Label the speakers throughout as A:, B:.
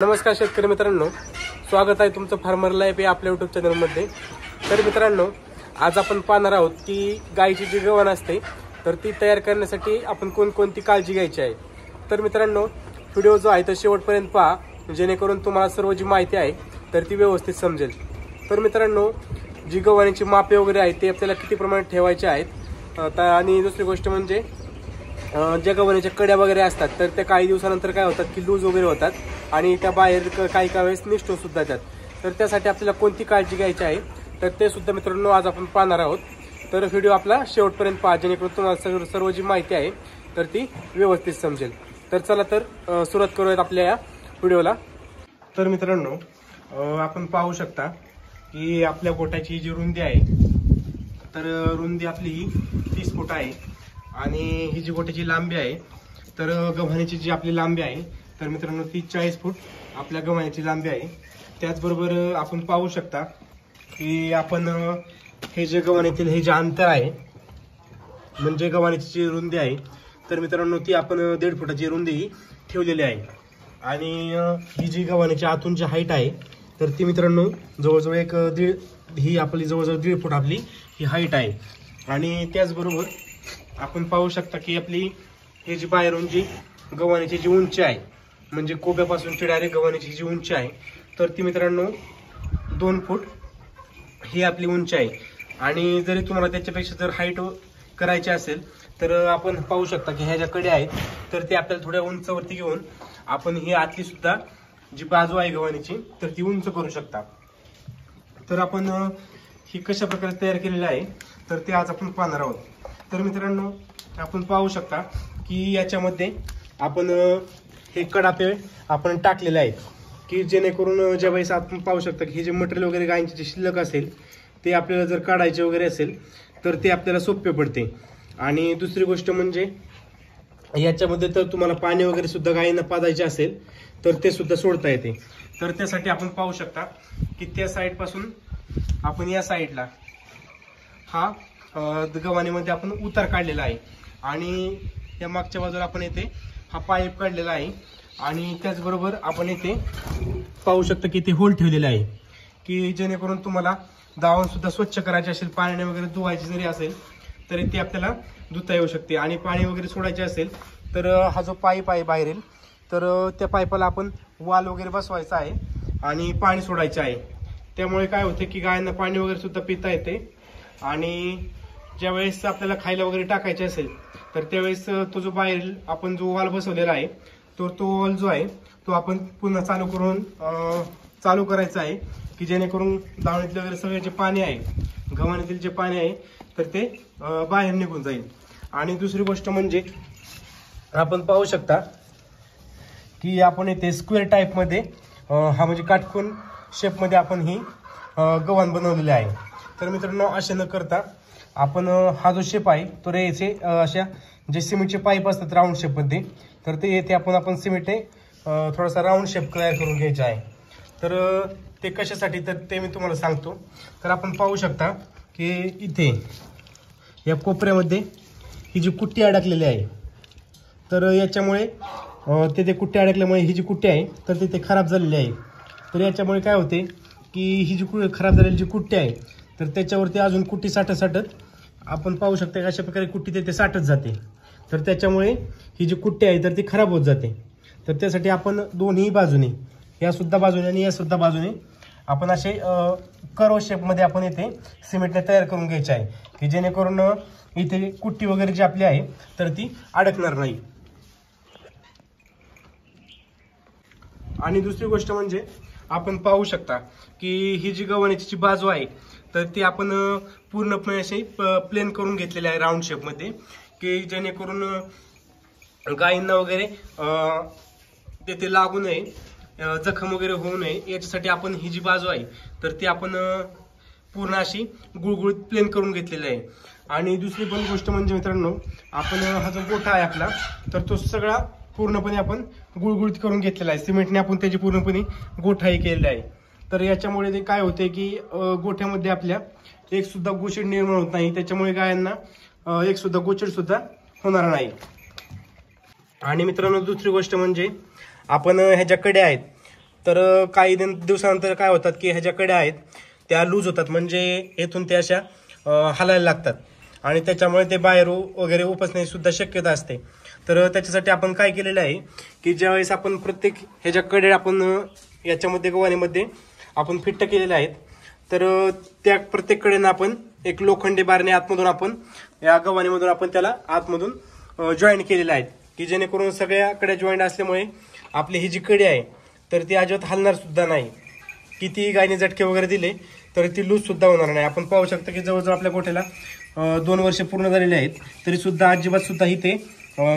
A: नमस्कार शेतकरी मित्रांनो. स्वागत आहे तुमचं फार्मर लाईफ या आपल्या युट्यूब चॅनलमध्ये तर मित्रांनो आज आपण पाहणार आहोत की गायची जी गवण असते तर ती तयार करण्यासाठी आपण कोणकोणती काळजी घ्यायची आहे? तर मित्रांनो व्हिडिओ जो आहे तो शेवटपर्यंत पहा जेणेकरून तुम्हाला सर्व जी माहिती आहे तर ती व्यवस्थित समजेल. तर मित्रांनो जी गव्हाणीची मापे वगैरे आहेत ते आपल्याला किती प्रमाणात ठेवायचे आहेत? आणि दुसरी गोष्ट म्हणजे ज्या गव्हाणीच्या कड्या वगैरे असतात तर त्या काही दिवसानंतर काय होतात की लूज वगैरे होतात. आणि त्या बाहेर काही काही वेळेस निष्ठो सुद्धा येतात तर त्यासाठी आपल्याला कोणती काळजी घ्यायची आहे? तर ते सुद्धा मित्रांनो आज आपण पाहणार आहोत. तर व्हिडिओ आपला शेवटपर्यंत पहा जेणेकरून तुम्हाला सर्व सर्व जी माहिती आहे तर ती व्यवस्थित समजेल. तर चला तर सुरुवात करूयात आपल्या या व्हिडिओला. तर मित्रांनो आपण पाहू शकता की आपल्या गोट्याची जी रुंदी आहे तर रुंदी आपली ही तीस फूट आहे. आणि ही जी गोट्याची लांबी आहे तर अं, गव्हाणीची जी आपली लांबी आहे तर मित्रांनो ती चाळीस फूट आपल्या गव्हाणीची लांबी आहे. त्याचबरोबर आपण पाहू शकता की आपण हे जे गव्हाणीतील हे जे अंतर आहे म्हणजे गव्हाणीची जी रुंदी आहे तर मित्रांनो ती आपण दीड फुटाची रुंदी ठेवलेली आहे. आणि ही जी गव्हाणीची आतून जी हाईट आहे तर ती मित्रांनो जवळजवळ एक दीड ही आपली जवळजवळ दीड फूट आपली ही हाईट आहे. आणि त्याचबरोबर आपण पाहू शकता की आपली हे जी बाहेरून जी गव्हाणीची जी उंची आहे म्हणजे कोब्यापासूनची डायरेक्ट गव्हाणीची जी उंची आहे तर ती मित्रांनो दोन फूट ही आपली उंची आहे. आणि जरी तुम्हाला त्याच्यापेक्षा जर हाईट करायची असेल तर आपण पाहू शकता की ह्या ज्या कड्या आहेत तर ते आपल्याला थोड्या उंचावरती घेऊन आपण ही आतली सुद्धा जी बाजू आहे गव्हाणीची तर ती उंच करू शकता. तर आपण ही कशा प्रकारे तयार केलेली आहे तर ते आज आपण पाहणार आहोत. तर मित्रांनो आपण पाहू शकता की याच्यामध्ये आपण हे कडापे आपण टाकलेले आहेत. की जेणेकरून ज्या ज्यावेळेस आपण पाहू शकता की हे जे मटेरियल वगैरे गायींचे जे शिल्लक असेल ते आपल्याला जर काढायचे वगैरे असेल तर ते आपल्याला सोपे पडते. आणि दुसरी गोष्ट म्हणजे याच्यामध्ये तर तुम्हाला पाणी वगैरे सुद्धा गायींना पाजायचे असेल तर ते सुद्धा सोडता येते. तर त्यासाठी आपण पाहू शकता की त्या साईडपासून आपण या साईडला हा गव्हाणीमध्ये आपण उतार काढलेला आहे. आणि या मागच्या बाजूला आपण येथे हा पाईप काढलेला आहे. आणि त्याचबरोबर आपण येथे पाहू शकता की इथे होल ठेवलेला आहे. की जेणेकरून तुम्हाला दावण सुद्धा स्वच्छ करायचे असेल पाण्याने वगैरे धुवायची जरी असेल तरी ती आपल्याला धुता येऊ शकते. आणि पाणी वगैरे सोडायचे असेल तर हा जो पाईप आहे बाहेरील तर त्या पाईपाला आपण वाल वगैरे बसवायचा आहे आणि पाणी सोडायचं आहे. त्यामुळे काय होते की गायांना पाणी वगैरे सुद्धा पिता येते. आणि ज्यावेळेस आपल्याला खायला वगैरे टाकायचे असेल तर त्यावेळेस तो जो बाहेर आपण जो वाल बसवलेला आहे तो तो वॉल जो आहे तो आपण पुन्हा चालू करून चालू करायचा आहे की जेणेकरून दावणीतले वगैरे सगळे जे पाणी आहे गव्हाणीतील जे पाणी आहे तर ते बाहेर निघून जाईल. आणि दुसरी गोष्ट म्हणजे आपण पाहू शकता की आपण इथे स्क्वेअर टाईपमध्ये हा म्हणजे काटकोन शेपमध्ये आपण ही गव्हाण बनवलेली आहे. तर मित्रांनो असे न करता आपण हा जो शेप आहे तो रे अशा जे सिमेंटचे पाईप असतात राऊंड शेपमध्ये तर ते येथे आपण आपण सिमेंट थोडासा राऊंड शेप तयार करून घ्यायचा आहे. तर ते कशासाठी तर ते मी तुम्हाला सांगतो. तर आपण पाहू शकता की इथे या कोपऱ्यामध्ये ही जी कुट्टी अडकलेली आहे तर याच्यामुळे अं, ते ते कुट्टी अडकल्यामुळे ही जी कुट्टी आहे तर तिथे ते खराब झालेली आहे. तर याच्यामुळे काय होते की ही जी कु खराब झालेली जी कुट्टी आहे तर त्याच्यावरती अजून कुट्टी साठत साठत आपण पाहू शकता अशा प्रकारे कुट्टी ते साठत जाते. तर त्याच्यामुळे ही जी कुट्टी आहे तर ती खराब होत जाते. तर त्यासाठी आपण दोन्ही बाजूने या सुद्धा बाजूने आणि या सुद्धा बाजूने आपण असे करो शेपमध्ये आपण इथे सिमेंटने तयार करून घ्यायचे आहे. की जेणेकरून इथे कुट्टी वगैरे जी आपली आहे तर ती अडकणार नाही. आणि दुसरी गोष्ट म्हणजे आपण पाहू शकता की ही जी गव्हाणीची जी बाजू आहे तर ती आपण पूर्णपणे अशी प्लेन करून घेतलेली आहे राऊंड शेपमध्ये की जेणेकरून गायींना वगैरे तेथे लागू नये जखम वगैरे होऊ नये याच्यासाठी आपण ही जी बाजू आहे तर ती आपण पूर्ण अशी गुळगुळीत प्लेन करून घेतलेली आहे. आणि दुसरी पण गोष्ट म्हणजे मित्रांनो आपण हा जो गोठा आहे आपला तर तो सगळा पूर्णपणे आपण गुळगुळीत करून घेतलेला आहे. सिमेंटने आपण त्याची पूर्णपणे गोठाही केलेला आहे. तर याच्यामुळे ते काय होते की गोठ्यामध्ये आपल्या एक सुद्धा गोचड निर्माण होत नाही. त्याच्यामुळे गायांना एक सुद्धा गोचड सुद्धा होणार नाही. आणि मित्रांनो दुसरी गोष्ट म्हणजे आपण ह्याच्या कड्या आहेत. तर काही दिन दिवसानंतर काय होतात की ह्याच्या कड्या आहेत त्या लूज होतात. म्हणजे येथून त्या अशा हलायला लागतात. आणि त्याच्यामुळे ते बाहेर वगैरे उपसण्याची सुद्धा शक्यता असते. तर त्याच्यासाठी आपण काय केलेलं आहे की ज्यावेळेस आपण प्रत्येक ह्याच्या कडे आपण याच्यामध्ये गव्हाणीमध्ये आपण फिट्ट केलेल्या आहेत. तर त्या प्रत्येक कडेनं आपण एक लोखंडी बारणे आतमधून आपण या गव्हाणीमधून आपण त्याला आतमधून जॉईंट केलेले आहेत. की जेणेकरून सगळ्याकडे जॉईंट असल्यामुळे आपली ही जी कडी आहे तर ती अजिबात हलणार सुद्धा नाही. कितीही गायने झटके वगैरे दिले तर ती लूज सुद्धा होणार नाही. आपण पाहू शकतो की जवळजवळ आपल्या गोठ्याला दोन वर्ष पूर्ण झालेले आहेत. तरी सुद्धा अजिबात सुद्धा इथे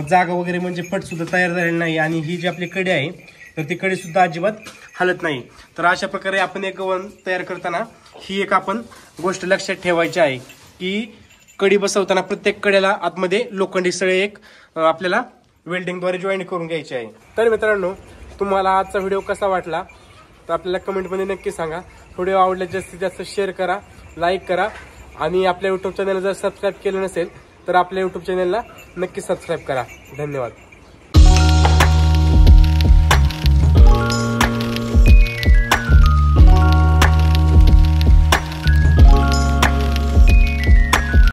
A: जागा वगैरे म्हणजे फट सुद्धा तयार झालेली नाही. आणि ही जी आपली कडी आहे तर ती कडी सुद्धा अजिबात हलत नाही. तर अशा प्रकारे आपण एक गव्हाण तयार करताना ही एक आपण गोष्ट लक्षात ठेवायची आहे की कडी बसवताना प्रत्येक कड्याला आतमध्ये लोखंडी सळे एक आपल्याला वेल्डिंगद्वारे जॉईन करून घ्यायची आहे. तर मित्रांनो तुम्हाला आजचा व्हिडिओ कसा वाटला? तर आपल्याला कमेंटमध्ये नक्की सांगा. व्हिडिओ आवडला जास्तीत जास्त शेअर करा लाईक करा. आणि आपल्या युट्यूब चॅनल जर सबस्क्राईब केलं नसेल तर आपल्या युट्यूब चॅनलला नक्की सबस्क्राईब करा. धन्यवाद.